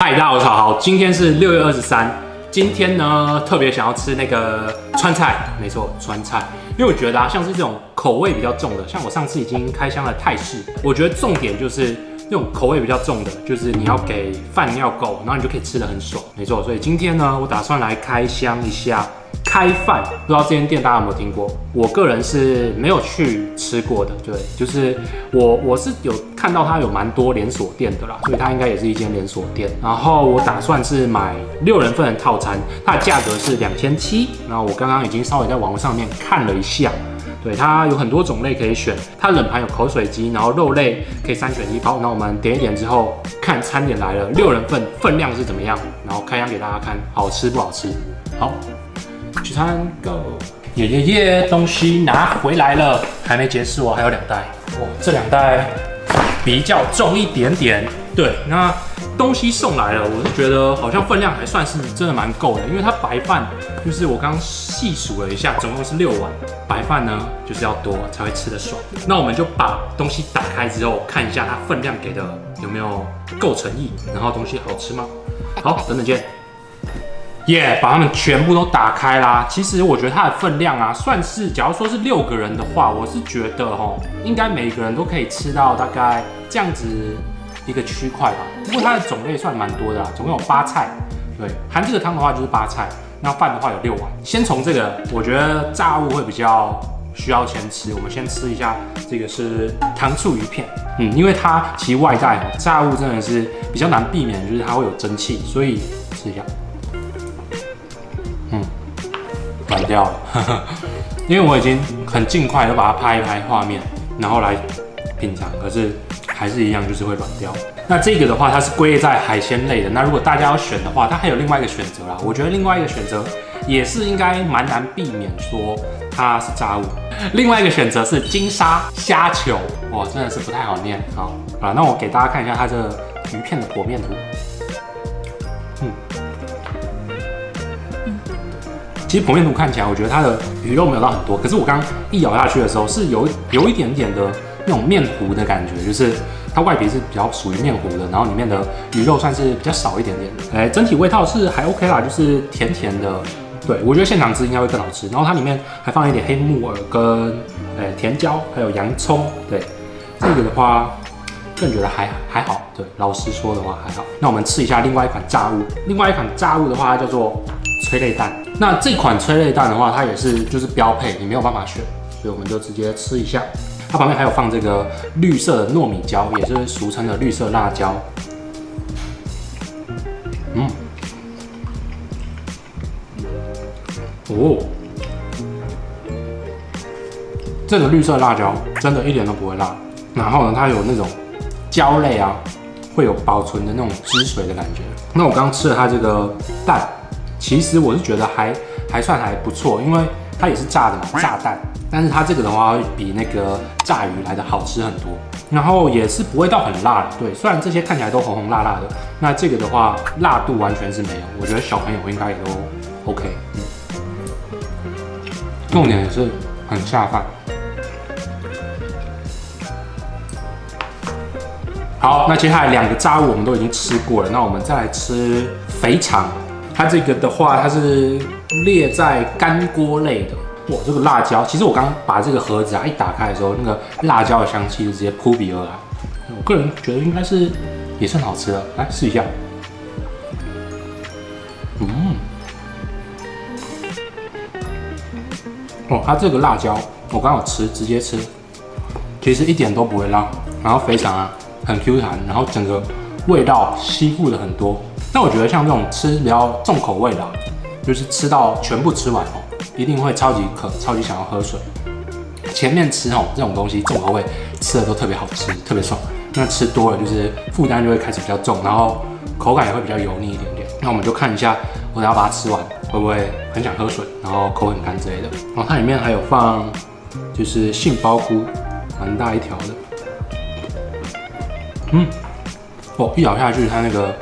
嗨，大家好，我是好好，今天是六月二十三。今天呢，特别想要吃那个川菜，没错，川菜。因为我觉得啊，像是这种口味比较重的，像我上次已经开箱了泰式，我觉得重点就是那种口味比较重的，就是你要给饭要够，然后你就可以吃得很爽，没错。所以今天呢，我打算来开箱一下。开饭，不知道这间店大家有没有听过？我个人是没有去吃过的。对，就是我我是有看到它有蛮多连锁店的啦，所以它应该也是一间连锁店。然后我打算是买六人份的套餐，它的价格是两千七。然后我刚刚已经稍微在网络上面看了一下，对，它有很多种类可以选。它冷盘有口水鸡，然后肉类可以三选一。好，那我们点一点之后，看餐点来了，六人份分量是怎么样？然后开箱给大家看，好吃不好吃？好。取餐 Go，耶耶耶！东西拿回来了，还没结束哦，还有两袋。哇，这两袋比较重一点点。对，那东西送来了，我是觉得好像分量还算是真的蛮够的，因为它白饭就是我刚细数了一下，总共是六碗白饭呢，就是要多才会吃得爽。那我们就把东西打开之后，看一下它分量给的有没有够诚意，然后东西好吃吗？好，等等见。耶，把它们全部都打开啦。其实我觉得它的分量啊，算是，假如说是六个人的话，我是觉得哦，应该每个人都可以吃到大概这样子一个区块吧。不过它的种类算蛮多的，总共有八菜，对，含这个汤的话就是八菜，那饭的话有六碗。先从这个，我觉得炸物会比较需要先吃。我们先吃一下，这个是糖醋鱼片，嗯，因为它其实外带炸物真的是比较难避免，就是它会有蒸汽，所以试一下。嗯软掉了，因为我已经很尽快的把它拍一拍画面，然后来品尝，可是还是一样，就是会软掉。那这个的话，它是归在海鲜类的。那如果大家要选的话，它还有另外一个选择啦。我觉得另外一个选择也是应该蛮难避免说它是炸物。另外一个选择是金沙虾球，哇，真的是不太好念。好啊，那我给大家看一下它这个鱼片的剖面图。嗯其实剖面图看起来，我觉得它的鱼肉没有到很多，可是我刚一咬下去的时候，是有有一点点的那种面糊的感觉，就是它外皮是比较属于面糊的，然后里面的鱼肉算是比较少一点点。哎，整体味道是还 OK 啦，就是甜甜的。对我觉得现场吃应该会更好吃。然后它里面还放了一点黑木耳跟哎甜椒，还有洋葱。对，这个的话更觉得还还好。对，老实说的话还好。那我们吃一下另外一款炸物，另外一款炸物的话它叫做。催泪弹，那这款催泪弹的话，它也是就是标配，你没有办法选，所以我们就直接吃一下。它旁边还有放这个绿色的糯米椒，也是俗称的绿色辣椒。嗯，哦，这个绿色辣椒真的一点都不会辣，然后呢，它有那种椒类啊，会有保存的那种汁水的感觉。那我刚吃了它这个蛋。其实我是觉得还还算还不错，因为它也是炸的嘛，炸蛋。但是它这个的话，会比那个炸鱼来的好吃很多，然后也是不会到很辣的。对，虽然这些看起来都红红辣辣的，那这个的话辣度完全是没有。我觉得小朋友应该也都 OK。嗯，重点也是很下饭。好，那接下来两个炸物我们都已经吃过了，那我们再来吃肥肠。它这个的话，它是列在干锅类的。哇，这个辣椒，其实我刚把这个盒子啊一打开的时候，那个辣椒的香气就直接扑鼻而来。我个人觉得应该是也算好吃的，来试一下。嗯，哦，它这个辣椒我刚好吃，直接吃，其实一点都不会辣，然后肥肠啊很 Q 弹，然后整个味道吸附的很多。那我觉得像这种吃比较重口味的，就是吃到全部吃完哦，一定会超级渴，超级想要喝水。前面吃哦这种东西重口味吃的都特别好吃，特别爽。那吃多了就是负担就会开始比较重，然后口感也会比较油腻一点点。那我们就看一下，我等下把它吃完会不会很想喝水，然后口很干之类的。然后它里面还有放就是杏鲍菇，蛮大一条的。嗯，哦，一咬下去它那个。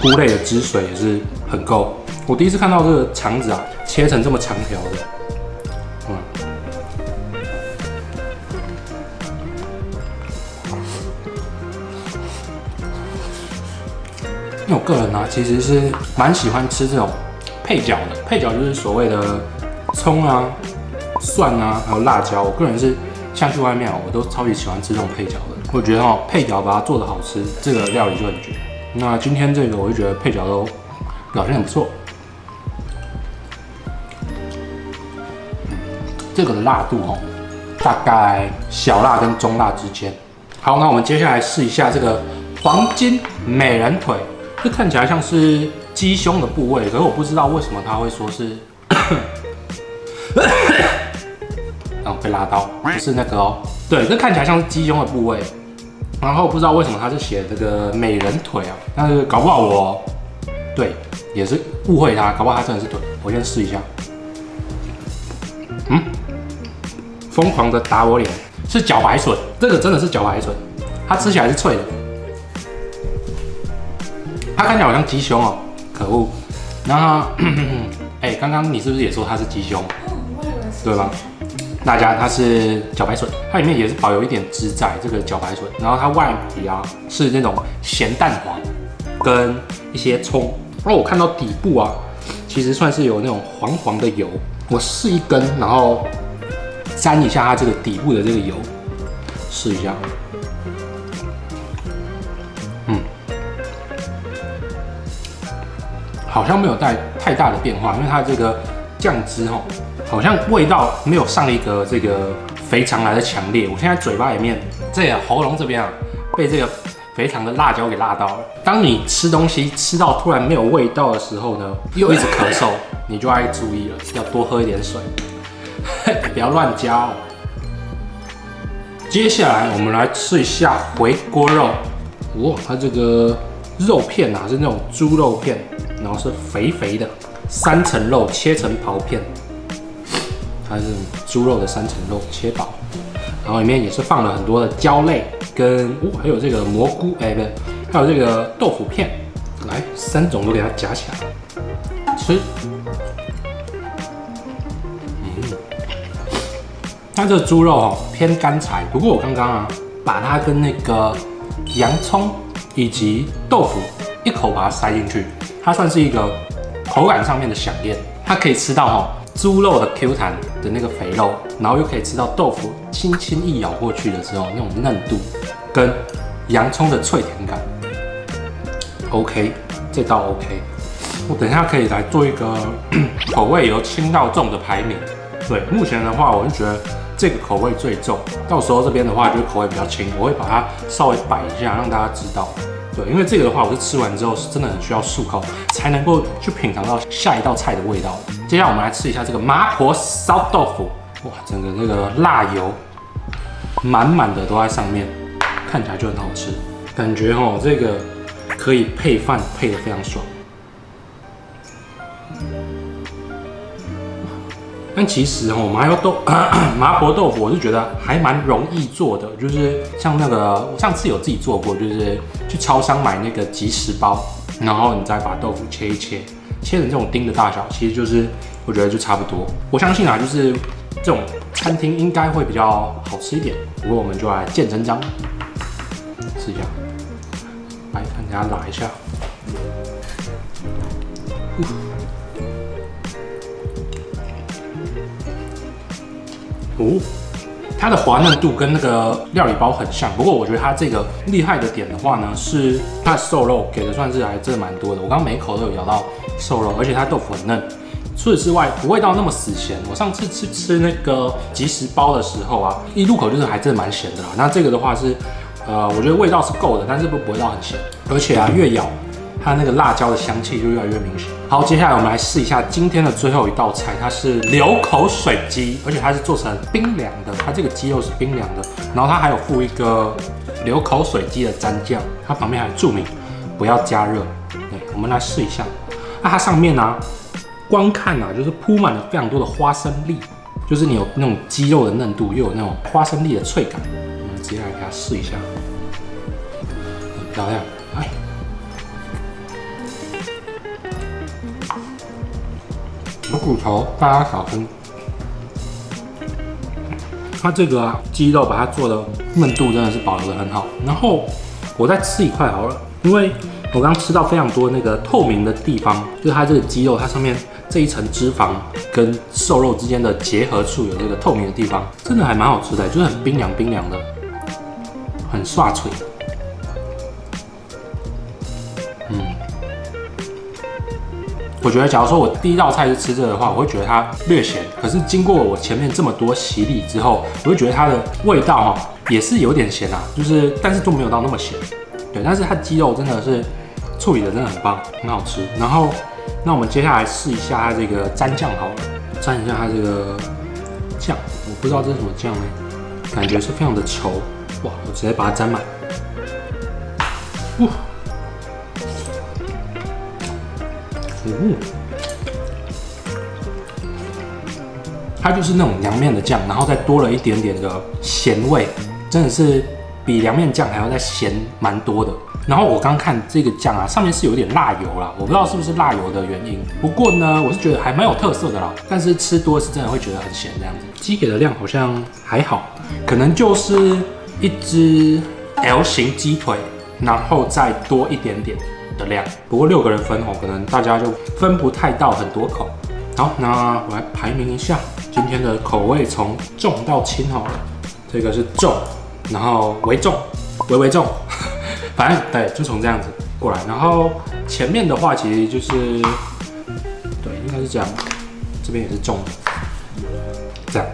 菇类的汁水也是很够。我第一次看到这个肠子啊，切成这么长条的，嗯，因为我个人呢，其实是蛮喜欢吃这种配角的。配角就是所谓的葱啊、蒜啊，还有辣椒。我个人是像去外面，我都超级喜欢吃这种配角的。我觉得哦，配角把它做的好吃，这个料理就很绝。那今天这个，我就觉得配角都表现很不错。这个的辣度哦，大概小辣跟中辣之间。好，那我们接下来试一下这个黄金美人腿，这看起来像是鸡胸的部位，可是我不知道为什么他会说是，然后被拉到，不是那个哦，对，这看起来像是鸡胸的部位，然后不知道为什么他是写这个美人腿啊，但是搞不好我，对，也是误会他，搞不好他真的是腿，我先试一下，疯狂的打我脸，是茭白笋，这个真的是茭白笋，它吃起来是脆的，它看起来好像鸡胸哦，可恶。然后，哎，刚刚你是不是也说它是鸡胸？对吧？大家它是茭白笋，它里面也是保有一点汁在，这个茭白笋。然后它外皮啊是那种咸蛋黄跟一些葱。然后我看到底部啊，其实算是有那种黄黄的油。我试一根，然后。沾一下它这个底部的这个油，试一下，嗯，好像没有带太大的变化，因为它这个酱汁哈，好像味道没有上一个这个肥肠来的强烈。我现在嘴巴里面这个喉咙这边啊，被这个肥肠的辣椒给辣到了。当你吃东西吃到突然没有味道的时候呢，又一直咳嗽，你就要注意了，要多喝一点水。不要乱加哦。接下来我们来吃一下回锅肉。哇，它这个肉片啊是那种猪肉片，然后是肥肥的三层肉切成薄片，它是猪肉的三层肉切薄，然后里面也是放了很多的椒类跟哦还有这个蘑菇，哎不对，还有这个豆腐片，来三种都给它夹起来吃。它这个猪肉哦偏干柴，不过我刚刚啊把它跟那个洋葱以及豆腐一口把它塞进去，它算是一个口感上面的响应。它可以吃到哈猪肉的 Q 弹的那个肥肉，然后又可以吃到豆腐轻轻一咬过去的时候那种嫩度，跟洋葱的脆甜感。OK，这道 OK，我等一下可以来做一个 口味由轻到重的排名。对，目前的话我是觉得。这个口味最重，到时候这边的话就是口味比较轻，我会把它稍微摆一下，让大家知道。对，因为这个的话，我是吃完之后是真的很需要漱口，才能够去品尝到下一道菜的味道。接下来我们来吃一下这个麻婆烧豆腐，哇，整个那个辣油满满的都在上面，看起来就很好吃，感觉哦，这个可以配饭配的非常爽。但其实哦，麻油豆 麻婆豆腐，我是觉得还蛮容易做的。就是像那个，上次有自己做过，就是去超商买那个即食包，然后你再把豆腐切一切，切成这种丁的大小，其实就是我觉得就差不多。我相信啊，就是这种餐厅应该会比较好吃一点。不过我们就来见真章，试一下，来看大家拉一下。哦，它的滑嫩度跟那个料理包很像，不过我觉得它这个厉害的点的话呢，是它的瘦肉给的算是还真的蛮多的。我刚每一口都有咬到瘦肉，而且它豆腐很嫩。除此之外，不会到那么死咸。我上次吃吃那个即食包的时候啊，一入口就是还真的蛮咸的啦。那这个的话是，呃，我觉得味道是够的，但是不不会到很咸，而且啊，越咬。它那个辣椒的香气就越来越明显。好，接下来我们来试一下今天的最后一道菜，它是流口水鸡，而且它是做成冰凉的，它这个鸡肉是冰凉的，然后它还有附一个流口水鸡的蘸酱，它旁边还注明不要加热。对，我们来试一下。那它上面呢，光看啊，就是铺满了非常多的花生粒，就是你有那种鸡肉的嫩度，又有那种花生粒的脆感。我们直接来给它试一下，很漂亮。有骨头，大家小心。它这个鸡肉把它做的嫩度真的是保留的很好。然后我再吃一块好了，因为我刚刚吃到非常多那个透明的地方，就它这个鸡肉，它上面这一层脂肪跟瘦肉之间的结合处有这个透明的地方，真的还蛮好吃的，就是很冰凉冰凉的，很刷脆。我觉得假如说我第一道菜是吃这个的话，我会觉得它略咸。可是经过我前面这么多洗礼之后，我会觉得它的味道哈也是有点咸啊，就是但是就没有到那么咸。对，但是它鸡肉真的是。处理的真的很棒，很好吃。然后，那我们接下来试一下它这个蘸酱好了，蘸一下它这个酱。我不知道这是什么酱呢，感觉是非常的稠。哇，我直接把它沾满。嗯，它就是那种凉面的酱，然后再多了一点点的咸味，真的是比凉面酱还要再咸蛮多的。然后我刚看这个酱啊，上面是有点辣油啦，我不知道是不是辣油的原因。不过呢，我是觉得还蛮有特色的啦。但是吃多是真的会觉得很咸这样子。鸡给的量好像还好，可能就是一只 L 型鸡腿，然后再多一点点的量。不过六个人分哦，可能大家就分不太到很多口。好，那我来排名一下今天的口味，从重到轻好了。这个是重，然后为重，微微重。反正对，就从这样子过来，然后前面的话其实就是，对，应该是这样，这边也是重的，这样。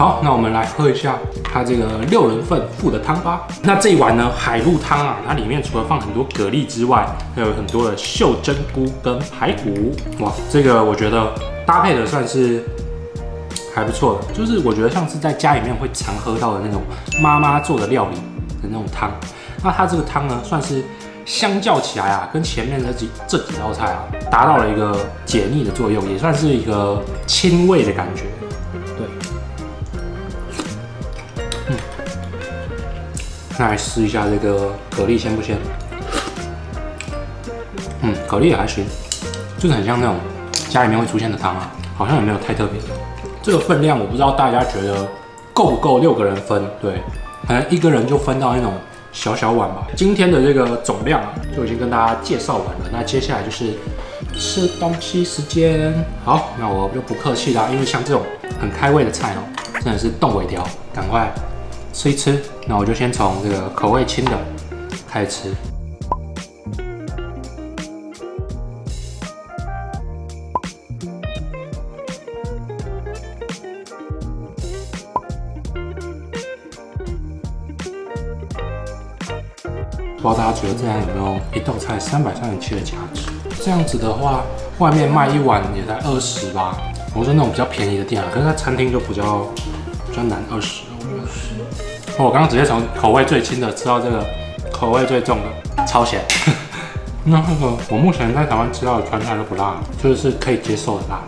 好，那我们来喝一下它这个六人份附的汤吧。那这一碗呢，海陆汤啊，它里面除了放很多蛤蜊之外，还有很多的秀珍菇跟排骨。哇，这个我觉得搭配的算是还不错的，就是我觉得像是在家里面会常喝到的那种妈妈做的料理。的那种汤，那它这个汤呢，算是相较起来啊，跟前面的几这几道菜啊，达到了一个解腻的作用，也算是一个清味的感觉。来试一下这个蛤蜊鲜不鲜？嗯，蛤蜊也还行，就是很像那种家里面会出现的汤啊，好像也没有太特别。这个分量我不知道大家觉得够不够六个人分？对。可能一个人就分到那种小小碗吧。今天的这个总量啊，就已经跟大家介绍完了。那接下来就是吃东西时间。好，那我就不客气啦，因为像这种很开胃的菜哦，真的是动尾条，赶快吃一吃。那我就先从这个口味轻的开始吃。不知道大家觉得这样有没有一道菜三百三十七的价值？这样子的话，外面卖一碗也才二十吧。我说那种比较便宜的店啊，可是它餐厅就比较比较难二十。我刚刚直接从口味最轻的吃到这个口味最重的，超咸。那那个我目前在台湾吃到的川菜都不辣，就是可以接受的辣。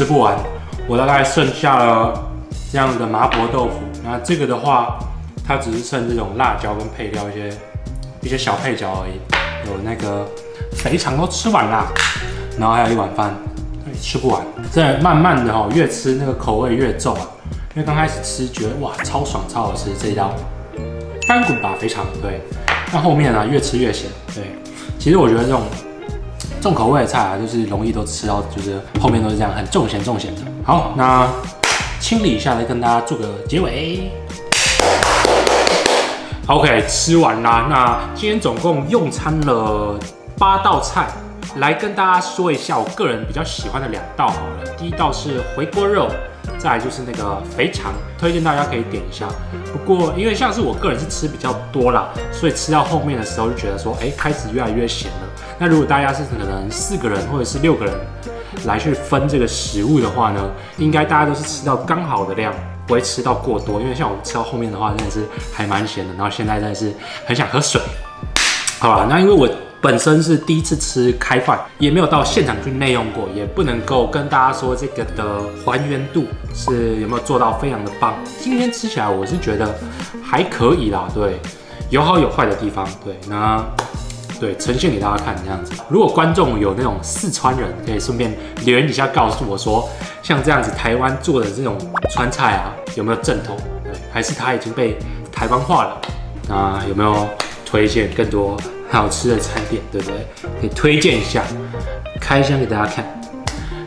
吃不完，我大概剩下了这样的麻婆豆腐。那这个的话，它只是剩这种辣椒跟配料一些一些小配角而已。有那个肥肠都吃完啦，然后还有一碗饭，吃不完。这慢慢的哈，越吃那个口味越重啊。因为刚开始吃觉得哇超爽超好吃这一道翻滚吧肥肠，对。但后面呢，越吃越咸。对，其实我觉得这种重口味的菜啊，就是容易都吃到，就是后面都是这样，很重咸重咸的。好，那清理一下，来跟大家做个结尾。OK，吃完啦。那今天总共用餐了八道菜，来跟大家说一下我个人比较喜欢的两道好了。第一道是回锅肉，再来就是那个肥肠，推荐大家可以点一下。不过因为像是我个人是吃比较多啦，所以吃到后面的时候就觉得说，哎，开始越来越咸了。那如果大家是可能四个人或者是六个人来去分这个食物的话呢，应该大家都是吃到刚好的量，不会吃到过多。因为像我吃到后面的话，真的是还蛮咸的，然后现在真的是很想喝水。好了，那因为我。本身是第一次吃开饭，也没有到现场去内用过，也不能够跟大家说这个的还原度是有没有做到非常的棒。今天吃起来我是觉得还可以啦，对，有好有坏的地方，对，那对呈现给大家看这样子。如果观众有那种四川人，可以顺便留言底下告诉我说，像这样子台湾做的这种川菜啊，有没有正统？对，还是它已经被台湾化了？那有没有推荐更多？好吃的餐点，对不对？可以推荐一下，开箱给大家看。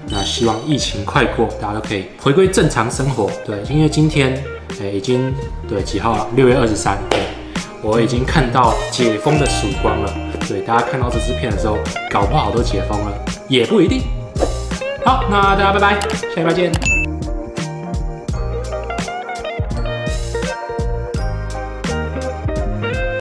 那希望疫情快过，大家都可以回归正常生活。对，因为今天，哎，已经对几号了？六月二十三。我已经看到解封的曙光了。所以，大家看到这支片的时候，搞不好都解封了，也不一定。好，那大家拜拜，下礼拜见。